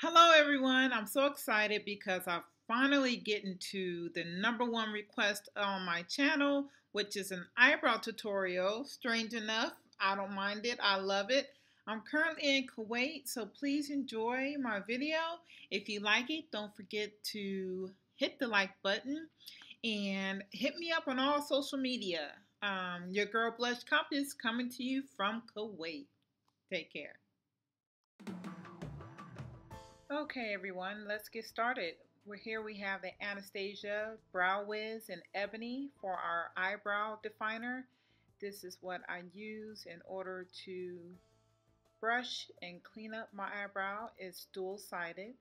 Hello, everyone. I'm so excited because I'm finally getting to the number one request on my channel, which is an eyebrow tutorial. Strange enough, I don't mind it. I love it. I'm currently in Kuwait, so please enjoy my video. If you like it, don't forget to hit the like button and hit me up on all social media. Um, your girl Blush Compass coming to you from Kuwait. Take care. Okay, everyone, let's get started. We're here we have the Anastasia Brow Wiz in Ebony for our eyebrow definer. This is what I use in order to brush and clean up my eyebrow. It's dual-sided.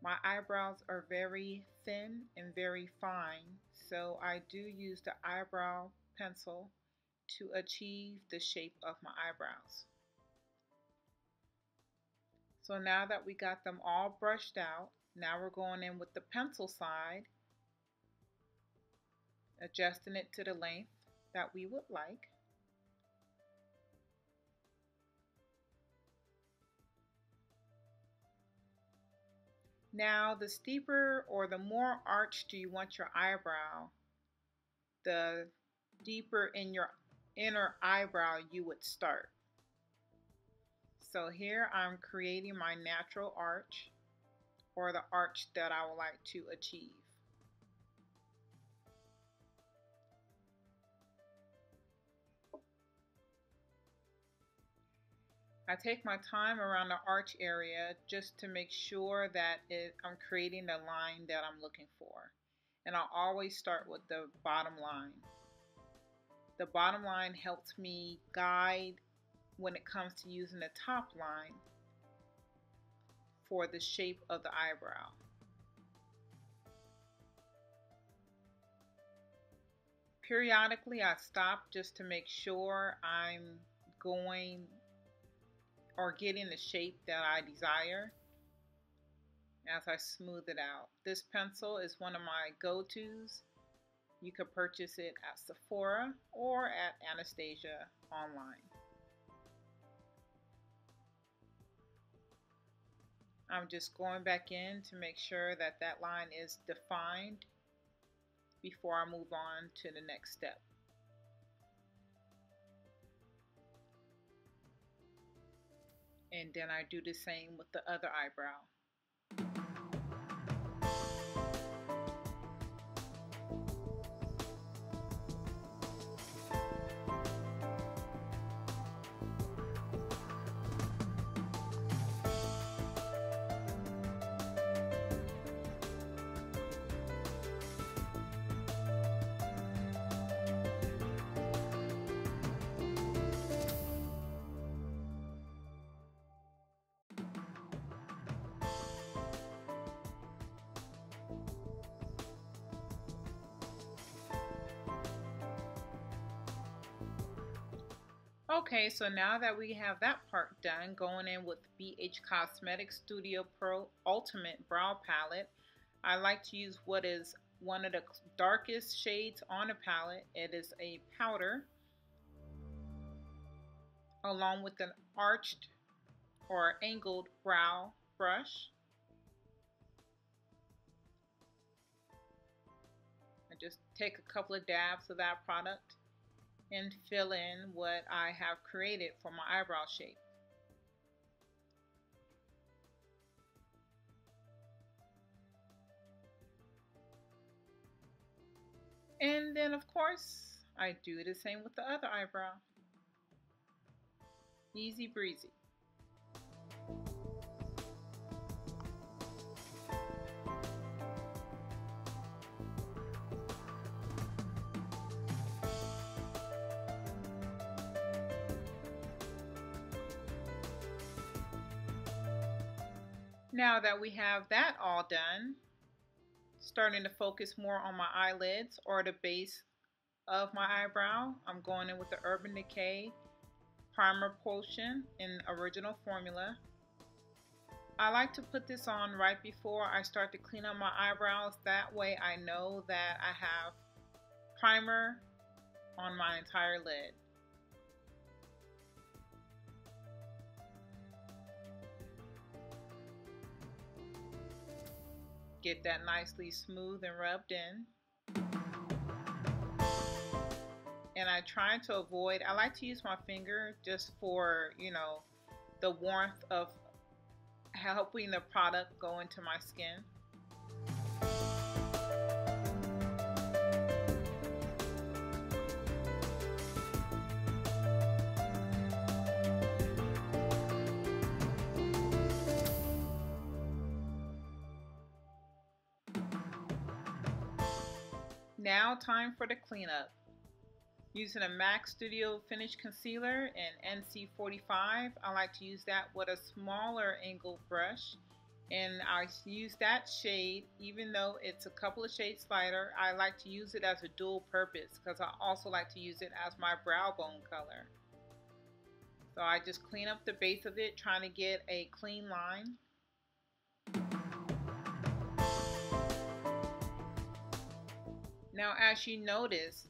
My eyebrows are very thin and very fine, so I do use the eyebrow pencil to achieve the shape of my eyebrows. So now that we got them all brushed out, now we're going in with the pencil side, adjusting it to the length that we would like. Now, the steeper or the more arched you want your eyebrow, the deeper in your inner eyebrow you would start. So here I'm creating my natural arch or the arch that I would like to achieve. I take my time around the arch area just to make sure that it, I'm creating the line that I'm looking for. And I'll always start with the bottom line. The bottom line helps me guide when it comes to using the top line for the shape of the eyebrow. Periodically I stop just to make sure I'm going or getting the shape that I desire as I smooth it out. This pencil is one of my go-tos. You could purchase it at Sephora or at Anastasia online. I'm just going back in to make sure that that line is defined before I move on to the next step. And then I do the same with the other eyebrow. Okay, so now that we have that part done, going in with BH Cosmetics Studio Pro Ultimate Brow Palette, I like to use what is one of the darkest shades on the palette. It is a powder along with an arched or angled brow brush. I just take a couple of dabs of that product and fill in what I have created for my eyebrow shape. And then of course, I do the same with the other eyebrow. Easy breezy. Now that we have that all done, starting to focus more on my eyelids or the base of my eyebrow, I'm going in with the Urban Decay Primer Potion in original formula. I like to put this on right before I start to clean up my eyebrows. That way I know that I have primer on my entire lid. Get that nicely smooth and rubbed in. And I try to avoid, I like to use my finger just for, you know, the warmth of helping the product go into my skin. Now time for the cleanup. Using a MAC Studio Finish Concealer in NC45, I like to use that with a smaller angled brush. And I use that shade, even though it's a couple of shades lighter, I like to use it as a dual purpose because I also like to use it as my brow bone color. So I just clean up the base of it, trying to get a clean line. Now, as you notice,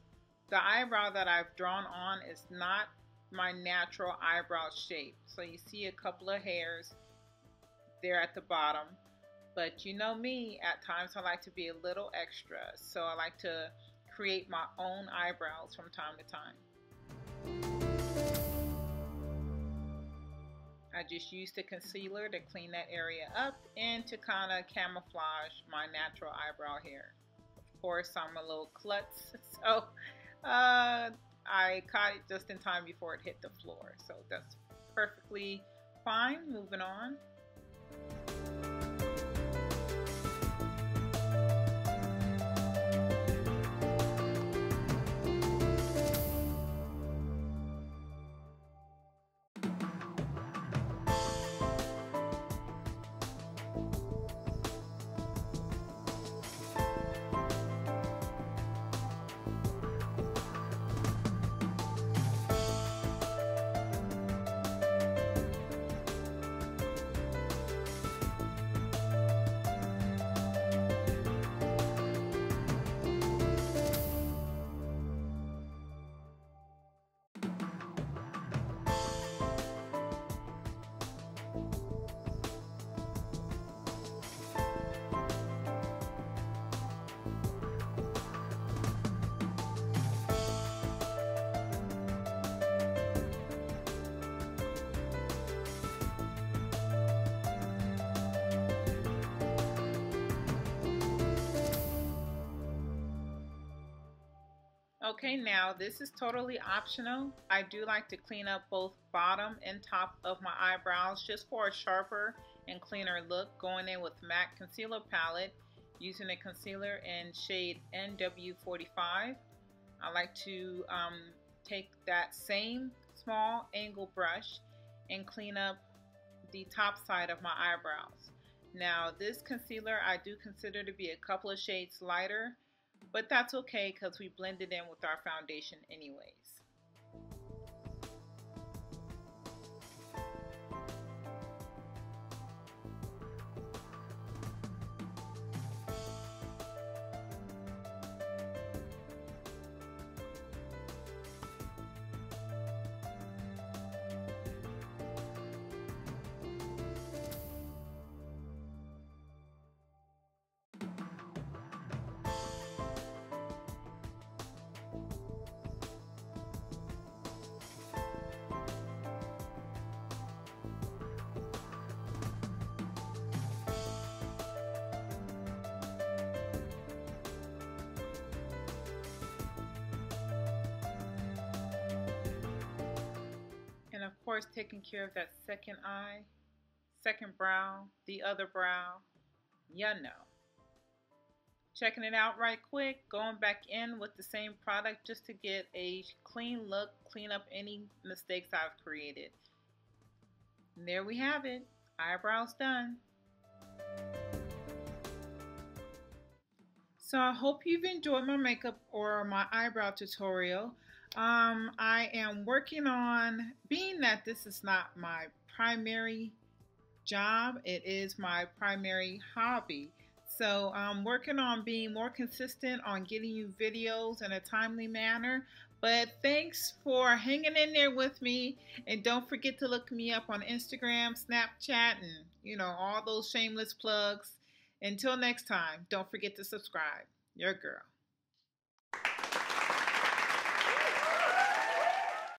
the eyebrow that I've drawn on is not my natural eyebrow shape. So you see a couple of hairs there at the bottom. But you know me, at times I like to be a little extra. So I like to create my own eyebrows from time to time. I just use the concealer to clean that area up and to kind of camouflage my natural eyebrow hair I'm a little klutz, so uh, I caught it just in time before it hit the floor. So that's perfectly fine. Moving on. Okay, now this is totally optional. I do like to clean up both bottom and top of my eyebrows just for a sharper and cleaner look going in with MAC Concealer Palette using a concealer in shade NW45. I like to um, take that same small angle brush and clean up the top side of my eyebrows. Now this concealer I do consider to be a couple of shades lighter but that's okay because we blended in with our foundation anyways. Course, taking care of that second eye, second brow, the other brow, you know. Checking it out right quick, going back in with the same product just to get a clean look, clean up any mistakes I've created. And there we have it, eyebrows done. So I hope you've enjoyed my makeup or my eyebrow tutorial. Um, I am working on, being that this is not my primary job, it is my primary hobby. So I'm working on being more consistent on getting you videos in a timely manner. But thanks for hanging in there with me. And don't forget to look me up on Instagram, Snapchat, and you know, all those shameless plugs. Until next time, don't forget to subscribe. Your girl.